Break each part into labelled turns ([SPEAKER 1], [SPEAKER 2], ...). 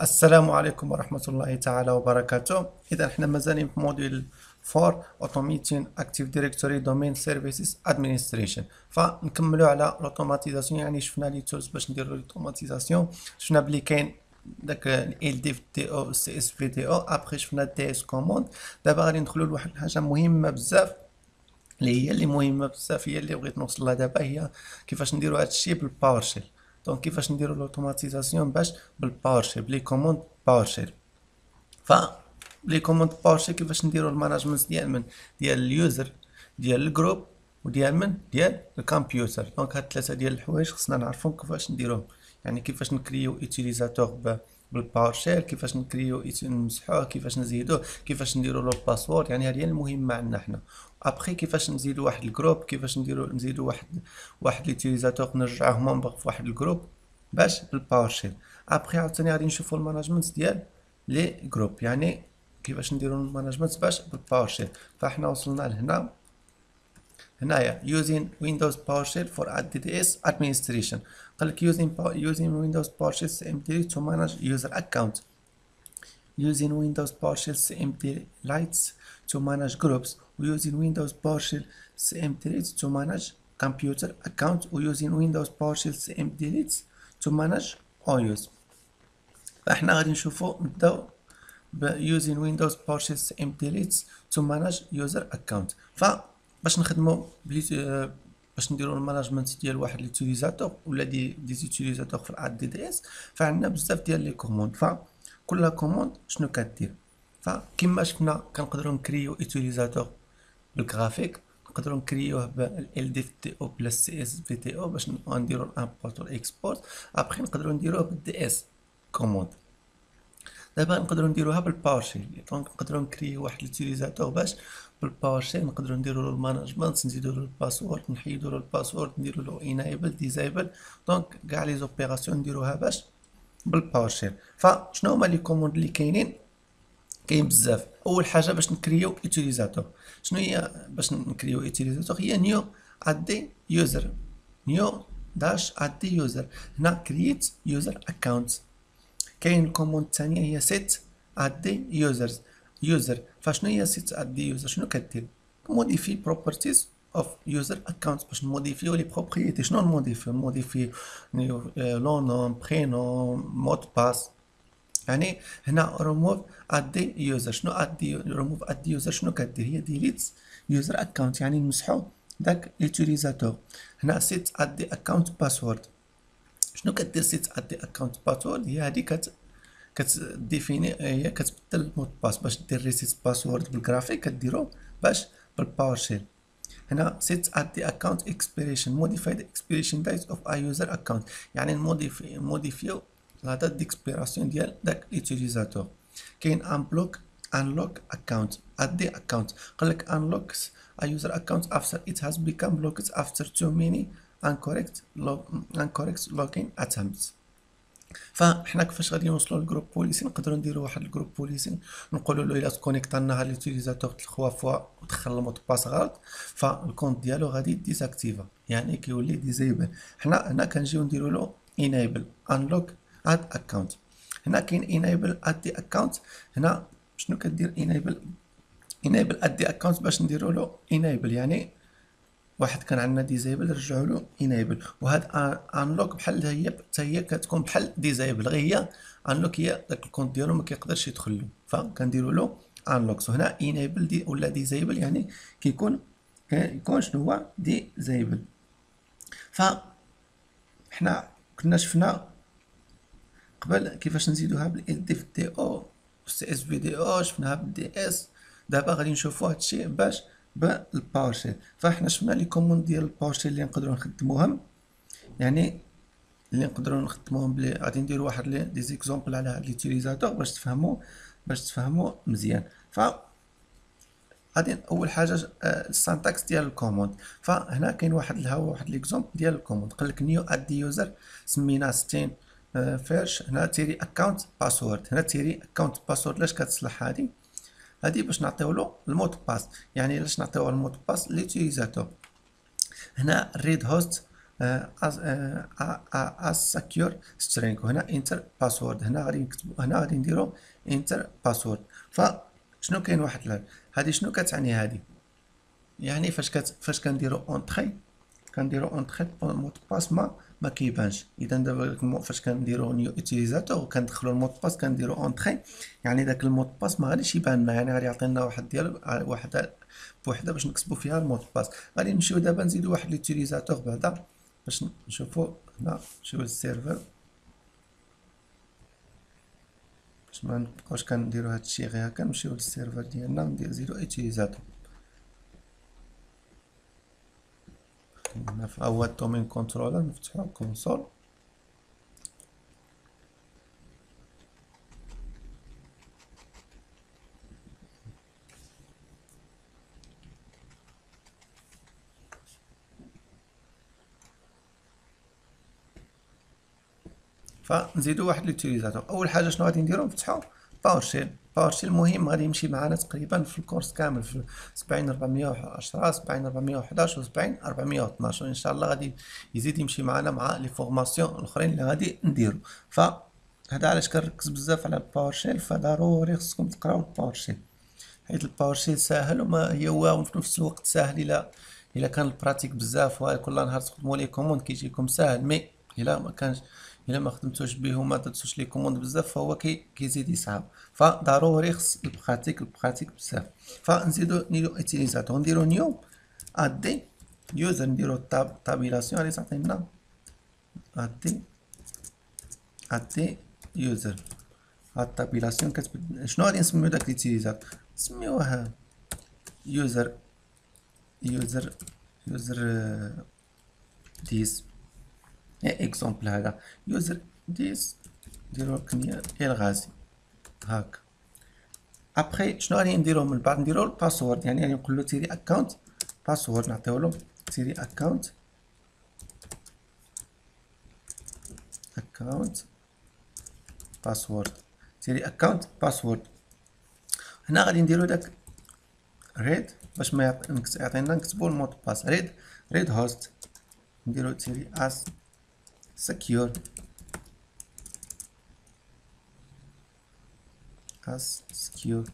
[SPEAKER 1] السلام عليكم ورحمة الله تعالى وبركاته. إذا إحنا مازالين في module 4 Automating Active Directory Domain Services Administration. فنكملوا على ال automatisation يعني شفنا les tools باش نديروا ال automatisation شفنا بلي كاين داك ال دي تي أو سي اس في تي أو ابخي شفنا DS commande دابا غادي ندخلوا لواحد الحاجة مهمة بزاف. اللي هي اللي مهمة بزاف هي اللي بغيت نوصل لها دابا هي كيفاش الشيء ب PowerShell donc كيفاش نديروا ال automatisation باش ب PowerShell ب les commandes PowerShell ف les commandes PowerShell كيفاش نديروا ال management ديال من ديال ال user ديال ال group وديال من ديال ال computer donc هاد ثلاثة ديال الحوايج خصنا نعرفهم كيفاش نديروهم يعني كيفاش نكريو utilisateur ب PowerShell كيفاش نكريو نمسحوه كيفاش نزيدوه كيفاش نديرو له ال password يعني هذه هي المهمة عندنا حنا. ابخي كيفاش نزيدو واحد ال group كيفاش نديرو نزيدو واحد واحد l'utilisateur نرجعوه member في واحد ال group باش ب PowerShell après عاوتاني غادي نشوفو ال management ديال les groupes يعني كيفاش نديرو ال management باش ب PowerShell فاحنا وصلنا لهنا. هنايا using Windows PowerShell for AD DS administration. قال لك using using Windows PowerShell CMD to manage user account using Windows PowerShell CMD lights to manage groups using Windows PowerShell CMD to manage computer account using Windows PowerShell CMD to manage OS فاحنا غادي نشوفو نبداو using Windows PowerShell CMD to manage user account ف باش نخدمو بلي باش نديرو ال management ديال واحد l'utilisateur ولا des des utilisateurs في ال AD DS فعندنا بزاف ديال les commandes. فكل commande شنو كدير؟ فكما شفنا كنقدروا نكريو utilisateur ب graphique نقدروا نكريوه بال دي تي أو بلس سي اس في تي أو باش نديرو ال import وال export après نقدروا نديروه ب DS commande. دابا نقدروا نديروها ب PowerShell donc نقدروا نكريو واحد l'utilisateur باش ب PowerShell نقدروا نديروا له ال management نزيدوا له ال password نحيدوا له ال password نديروا له enable disable donc كاع les opérations نديروها باش ب PowerShell فشنو هما les commandes اللي كاينين؟ كاين بزاف. أول حاجة باش نكريو utilisateur شنو هي باش نكريو utilisateur هي New AD user New dash AD user هنا create user account كاين ال commande الثانية هي Set AD users user فشنو هي Set AD user شنو كدير modify properties of user account باش نموديفيو les propriétés شنو نموديفيو نموديفي le nom, prénom, mot de passe يعني هنا ريموف ادي يوزر شنو ادي ريموف ادي يوزر شنو كدير هي delete user account يعني نمسحو داك l'utilisateur هنا Set AD account password شنو كدير Set AD account password هي هادي كت كت définit هي كتبدل ال mot de passe باش دير reset password بال graphique كديرو باش بال PowerShell هنا Set AD account expiration. Modify the expiration date of a user account. يعني ن modifier موديفيو la date d'expiration ديال داك l'utilisateur كاين unblock unlock account. AD account قالك unlocks a user account after it has become blocked after too many incorrect log incorrect login attempts. فحنا كيفاش غادي نوصلوا لل group policy نقدروا نديروا واحد الجروب بوليسي نقولوا له إلا تكونيكتا l'utilisateur trois fois ودخل ال mot de passe غلط فال compte ديالو غادي désactiva يعني كيولي disable حنا هنا كنجيو نديروا له enable unlock AD account هنا كاين enable AD account هنا شنو كدير enable enable AD account باش نديروا له enable يعني واحد كان عندنا disable رجعوا له enable وهاد unlock بحال هي حتى هي كتكون بحال disable غير هي unlock هي داك ال compte ديالو ما كيقدرش يدخل له. فكنديروا له unlock. Sous هنا enable AD ولا disable يعني كيكون كيكون شنو هو؟ disable ف حنا كنا شفنا قبل كيفاش نزيدوها بال دي أو سي إس في دي أو شفناها بال DS. دابا غادي نشوفو هادشي باش بال PowerShell فاحنا شفنا les commandes ديال ال PowerShell اللي نقدروا نخدموهم. يعني اللي نقدروا نخدموهم بلي غادي نديروا واحد لي des exemples على l'utilisateur باش تفهموا باش تفهموا مزيان. ف غادي أول حاجة ال syntaxe ديال ال commande. فهنا كاين واحد الها واحد l'exemple ديال ال commande. قال لك New AD user سمينا 60 فيرش. هنا tiret account password. هنا tiret account password. لاش كتصلح هادي؟ هادي باش نعطيو له ال mot de passe. يعني علاش نعطيو ال mot de passe؟ L'utilisateur. هنا Read-Host as secure string وهنا enter password هنا غادي نكتبو هنا غادي نديرو enter باسورد فشنو كاين واحد هادي شنو كتعني هادي؟ يعني فاش كت فاش كنديرو entrer كنديرو entrer mot de passe ما ما كيبانش اذا دابا فاش كنديرو new utilisateur وكندخلو ال mot de passe كنديرو entrer يعني داك ال mot de passe ما غاديش يبان معنا يعني غادي يعطينا واحد ديال واحد بوحدة باش نكتبو فيها ال mot de passe غادي نمشيو دابا نزيدو واحد l'utilisateur بعدا باش نشوفو هنا نمشيو لل serveur باش ما نبقاوش كنديرو هادشي غير هكا نمشيو لل serveur ديالنا ندير زيرو utilisateur هنا في أول domain controller نفتحو console فنزيدو واحد l'utilisateur أول حاجة شنو غادي نديرو؟ نفتحو PowerShell PowerShell المهم غادي يمشي معنا تقريبا في ال cours كامل في 70 410 70 411 و 70 412 وإن شاء الله غادي يزيد يمشي معنا مع les formations الأخرين اللي غادي نديرو. ف هذا علاش كنركز بزاف على ال PowerShell فضروري خصكم تقراو ال PowerShell حيت ال PowerShell ساهل وما هي هو في نفس الوقت ساهل إلى إلا كان ال pratique بزاف وكل نهار تخدموا les commandes كيجيكم ساهل. mais إلا ما كانش الا ما خدمتوش به وما درتوش les commandes بزاف فهو كي كيزيد يصعب فضروري خص ال pratique ال pratique بزاف. فنزيدو new utilisateur. نديرو New AD. user نديرو tab tabulation اللي تعطينا AD. AD user. هاد tabulation كتبد شنو غادي نسميو داك l'utilisateur نسميوه user يوزر يوزر ديس اكزومبل هذا. يوزر ديس نديرو كنية الغازي؟ هاك. ابخي شنو غادي نديرو من بعد نديرو الباسورد يعني غادي نقولو تيري اكونت باسورد نعطيولو تيري اكونت اكونت باسورد تيري اكونت باسورد هنا غادي نديرو داك read باش ما يعطينا نكتبو ال mot de passe. Read Read-Host نديرو tiret as secure. As secure.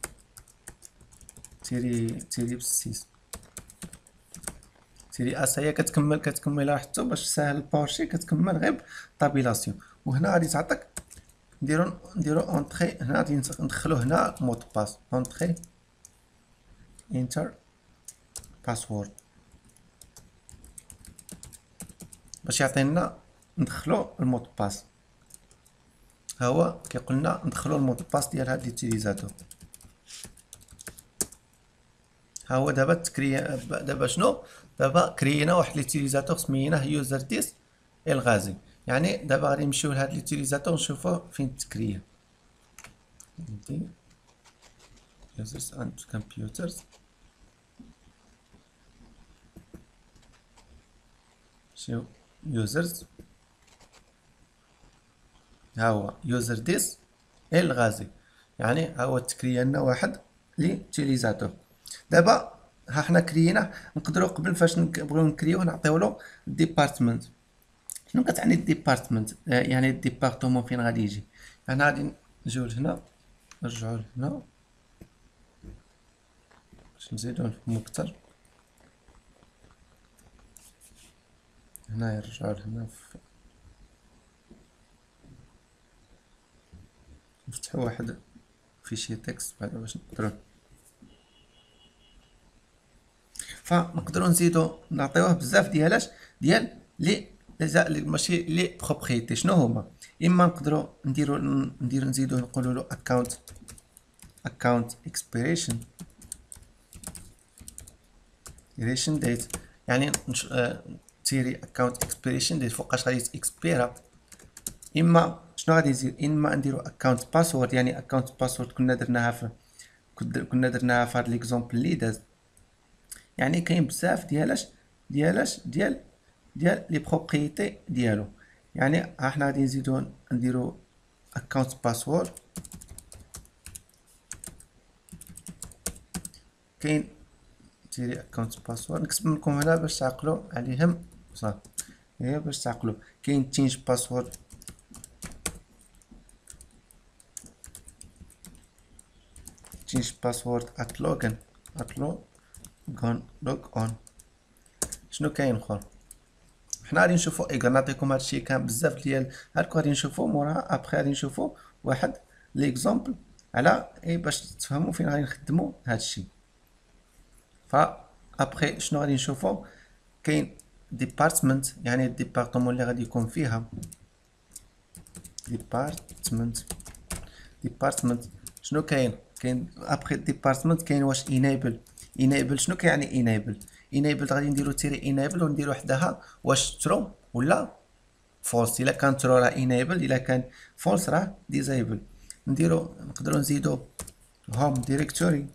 [SPEAKER 1] tiret tiret بسيس tiret as هي كتكمل كتكملها حتى باش ساهل ال PowerShell كتكمل غير tabulation وهنا غادي تعطيك نديرو نديرو entrer هنا غادي ندخلو هنا mot de passe entrer enter password باش يعطينا ندخلو ال mot de passe. ها هو كيقولنا ندخلو ال mot de passe ديال هاد l'utilisateur ها هو دابا تكرى دابا شنو؟ دابا créé نا واحد l'utilisateur سميناه user dix الغازي. يعني دابا غادي نمشيو لهاد l'utilisateur نشوفو فين تكريا. users and computers شو users ها هو user ديس الغازي يعني ها هو تكريا لنا واحد l'utilisateur دابا ها حنا كرينا نقدروا قبل فاش نبغيو نكريو نعطيو له department شنو كتعني department يعني ال département فين غادي يجي؟ يعني غادي نجيو لهنا نرجعو لهنا. باش نزيدو نفهمو أكثر. هنا يرجعو لهنا. نفتحو واحد fichier texte بعدا باش نقدرو فنقدرو نزيدو نعطيوه بزاف ديالاش ديال les ماشي les propriétés شنو هما؟ إما نقدرو نديرو نديرو نزيدو نقولو له account account expiration expiration date يعني tiret account expiration date فوقاش غادي اكسبيرا إما شنو غادي نزيد اما نديرو account password يعني account password كنا درناها في كنا درناها في هاد l'exemple اللي داز. يعني كاين بزاف ديالاش ديالاش ديال ديال les propriétés ديالو. يعني ها حنا غادي نزيدو نديرو account password كاين tiret account password نكتب لكم هنا باش تعقلوا عليهم. صافي. هي باش تعقلوا كاين change password change password at logon at logon log on شنو كاين أخر؟ حنا غادي نشوفو ايكا نعطيكم هادشي كان بزاف ديال هادكو غادي نشوفو موراها أبخي غادي نشوفو واحد l'exemple على اي باش تفهموا فين غادي نخدموا هادشي ف أبخي شنو غادي نشوفو؟ كاين department يعني ال département اللي غادي يكون فيها. department department شنو كاين؟ كاين après department كاين واش enable enable شنو كيعني enable enable غادي نديرو tiret enable ونديرو حداها واش true ولا false إلا كان true راه enable إلا كان false راه disable نديرو نقدروا نزيدو home directory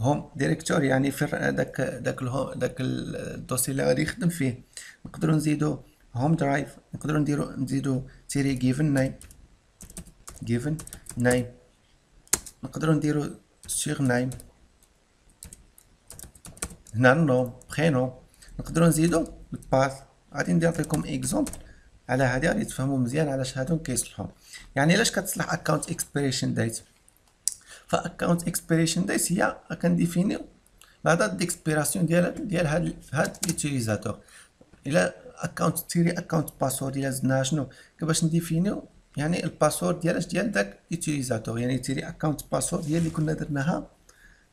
[SPEAKER 1] home directory يعني في داك داك داك ال dossier اللي غادي يخدم فيه. نقدروا نزيدو home drive نقدروا نديرو نزيدو tiret given name given name نقدروا نديرو surname هنا ال nom prénom نقدروا نزيدو ال path غادي نعطيكم exemple على هذه غادي تفهموا مزيان علاش هادو كيصلحوا يعني علاش كتصلح account expiration date ف account expiration date هي كنديفينيو la date d'expiration ديال ديال هاد هاد l'utilisateur الا account tiret account password الا زدناها شنو كيفاش نديفينيو يعني ال password ديال ديال داك utilisateur يعني tiret account password هي اللي كنا درناها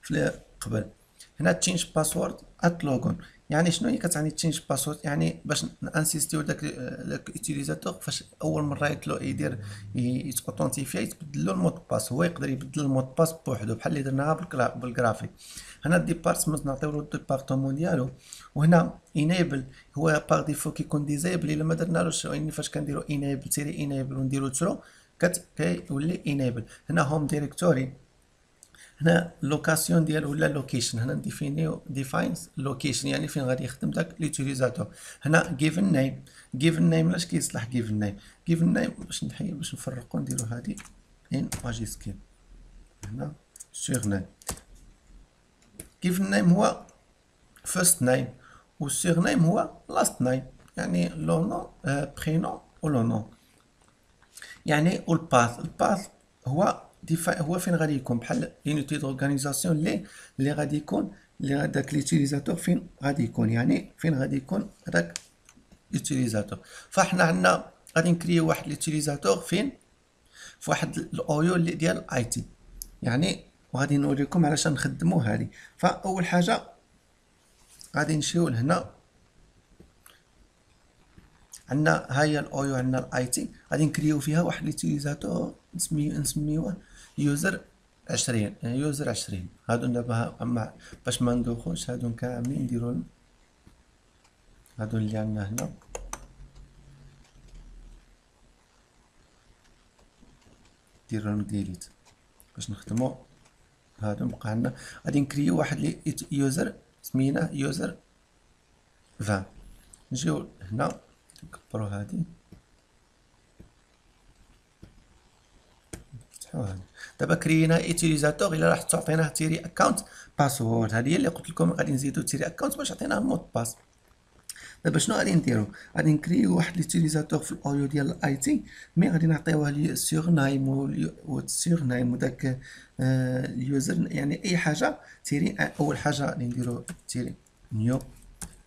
[SPEAKER 1] في قبل. هنا change password at logon يعني شنو هي كتعني change password يعني باش نانسيستيو داك داك فاش أول مرة يطلو يدير يتوثنتيفي يتبدل له ال mot de passe هو يقدر يبدل ال mot de passe بوحدو بحال اللي درناها بالجرافيك هنا ال department نعطيو له ال département ديالو وهنا enable هو par défaut كيكون disable إلا ما درنالوش يعني فاش كنديرو enable tiret enable ونديرو true كيولي enable هنا home directory هنا location ديال ولا location هنا ديفينيو defines location يعني فين غادي يخدم داك l'utilisateur هنا given name given name علاش كيصلح given name given name باش نحيي باش نفرقو نديرو هادي en majuscule هنا surname given name هو first name و surname هو last name يعني le nom prénom و le nom يعني وال path ال path هو هو فين غادي يكون؟ بحال l'unité d'organisation لي اللي غادي يكون اللي داك l'utilisateur فين غادي يكون؟ يعني فين غادي يكون هذاك l'utilisateur فاحنا عندنا غادي نكريو واحد l'utilisateur فين؟ في واحد ال OU اللي ديال IT يعني وغادي نوريكم علاش نخدمو هذه فأول حاجة غادي نمشيو لهنا. عندنا هاي ال OU عندنا ال IT غادي نكريو فيها واحد l'utilisateur نسميو نسميوه user عشرين يعني user عشرين. هادو دابا أما باش ما ندوخوش كاملين نديرو هادو اللي عندنا هنا. نديرو delete باش نخدمو هادو بقى عندنا. غادي نكريو واحد user سميناه user vingt. نجيو هنا نكبرو هادي. دابا كرينا utilisateur إلا راح تعطيناه tiret account password. هذه هي اللي قلت لكم غادي نزيدو tiret account باش عطيناه mot de passe. دابا شنو غادي نديرو؟ غادي نكريو واحد l'utilisateur في ال OU ديال ال IT mais غادي نعطيوه le surname surname. وداك ال user يعني أي حاجة tiret أول حاجة غادي نديرو tiret new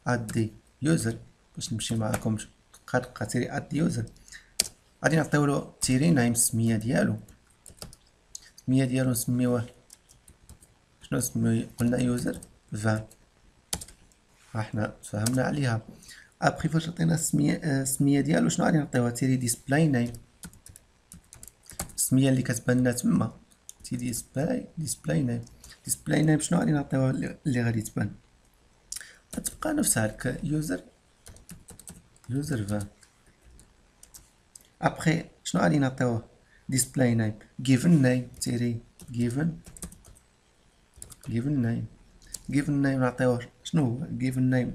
[SPEAKER 1] AD user. باش نمشي معاكم دقة tiret AD user. غادي نعطيو له tiret name السمية ديالو. السميه ديالو نسميوه شنو نسميو قلنا user vingt إحنا فهمنا عليها. ابخي فاش عطينا السميه السميه ديالو شنو غادي نعطيوها؟ tiret display name السميه اللي كتبان لنا تما. tiret display display name display name شنو غادي نعطيوها اللي غادي تبان؟ غتبقى نفسها هاك user user vingt après شنو غادي نعطيوه display name. Given name tiret given. Given name. Given name نعطيوه شنو هو given name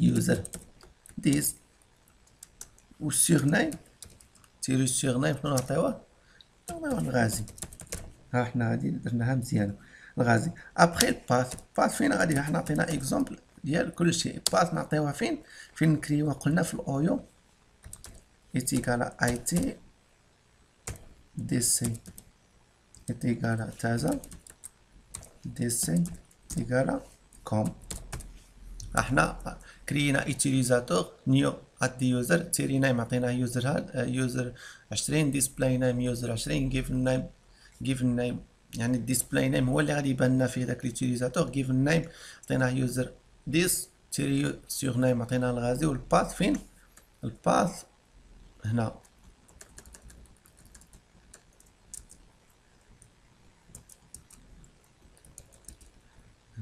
[SPEAKER 1] user. This و name tiret name شنو نعطيوه نعطيوه الغازي ها حنا هادي درناها مزيانة. الغازي. après ال path path فين غادي؟ حنا عطينا exemple ديال كلشي. path نعطيوها فين؟ فين نكريوها؟ قلنا في ال OU. ايتيكالا IT DC ايتيكالا تازا DC ايتيكالا com إحنا كرينا utilisateur new AD user tiret name user هاد user 20 display name user 20 given name given name يعني ال display name هو اللي غادي يبان لنا فيه داك l'utilisateur given name عطيناه user ديس tiret surname عطيناه الغازي وال path فين ال path هنا.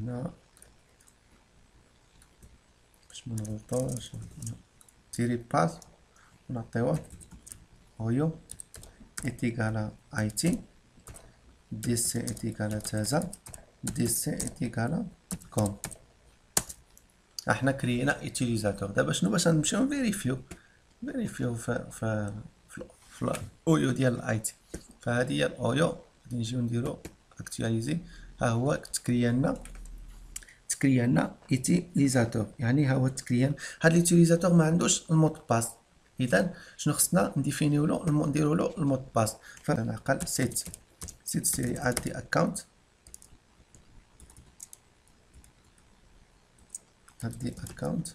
[SPEAKER 1] هنا باش منغلطوش tiret path ونعطيوه OU. ايتيكالا IT DC ايتيكالا تازا DC ايتيكالا com. إحنا كرينا utilisateur دابا شنو باش نمشيو نفيريفيو. نفيريفيو في في في ال OU ديال ال IT فهذه هي ال OU. غادي نجيو نديرو actualiser ها هو تكريا لنا تكريا لنا utilisateur يعني ها هو تكريا هاد l'utilisateur ما عندوش ال mot de passe. إذا شنو خصنا؟ نديفينيو له نديرو له ال mot de passe. فنعقل set set tiret AD account AD account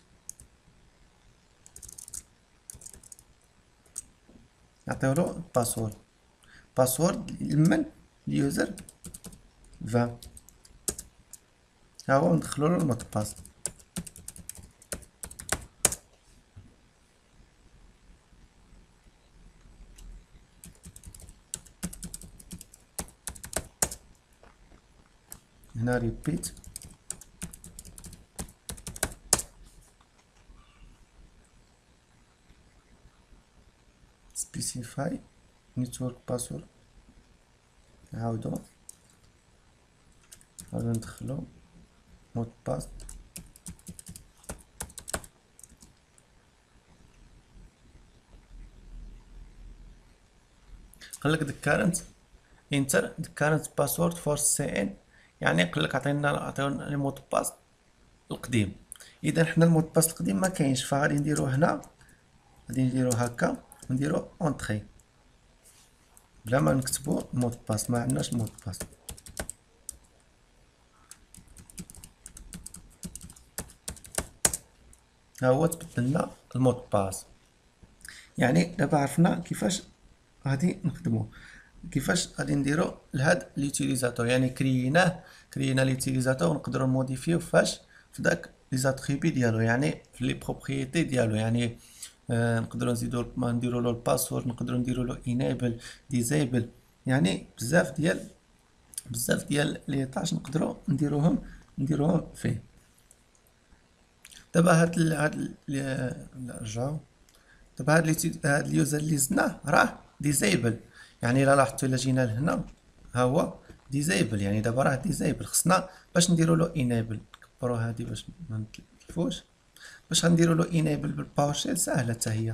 [SPEAKER 1] نعطيو له password password لمن ال user 20 ها هو ندخلو له ال mot de passe هنا repeat specify network password نعاودو. نعاودو ندخلو. mot de passe قالك the current enter the current password for cn يعني يقول لك عطينا عطينا ال mot de passe القديم اذا حنا ال mot de passe القديم ما كاينش فغادي نديرو هنا غادي نديرو هكا ونديرو entrée بلا ما نكتبو ال mot de passe ما عندناش ال mot de passe ها هو تبدلنا ال mot de passe. يعني دابا عرفنا كيفاش غادي نخدمو. كيفاش غادي نديرو لهاد l'utilisateur. يعني كريناه كرينا l'utilisateur ونقدروا نموديفيو فاش في داك ديالو. يعني في les propriétés ديالو. يعني آه نقدروا نزيدو نديرو له ال password نقدروا نديرو له enable disable يعني بزاف ديال بزاف ديال les tâches نقدروا نديروهم نديروهم فيه. دابا هاد ال هاد نرجعو دابا هاد هاد ال user اللي زدناه راه disable يعني إلا لاحظتوا إلا جينا لهنا ها هو disable يعني دابا راه disable خصنا باش نديرو له enable نكبرو هادي باش ما نتلفوش. باش غنديرو له enable ب PowerShell ساهلة حتى هي.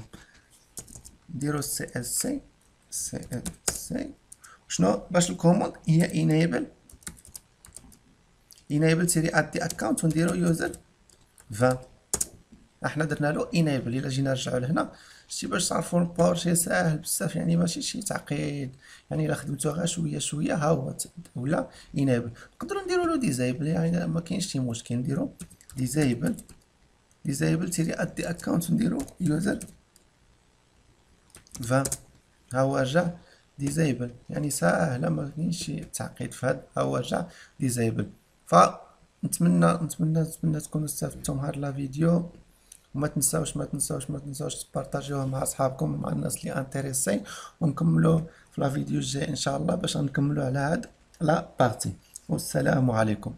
[SPEAKER 1] نديرو سي اس سي سي اس سي شنو؟ باش ال commande هي enable enable tiret AD account ونديرو user 20 إحنا درنا له enable الا جينا نرجعو لهنا. شتي باش تعرفوا ال PowerShell ساهل بزاف يعني ماشي شي تعقيد يعني إلا خدمتو غير شوية شوية ها هو ولا enable نقدروا نديروا له disable يعني ما كاينش شي مشكل نديرو disable disable tiret AD account نديرو user 20 ها هو رجع disable يعني ساهلة ما كاينش شي تعقيد هذا ها هو رجع disable ف نتمنى نتمنى نتمنى تكونوا استفدتوا من هذا la vidéo. وما تنساوش ما تنساوش ما تنساوش تبارطاجيوها مع أصحابكم ومع الناس اللي intéressés ونكملوا في لا فيديو الجاي إن شاء الله باش نكملوا على هاد لا بارتي والسلام عليكم.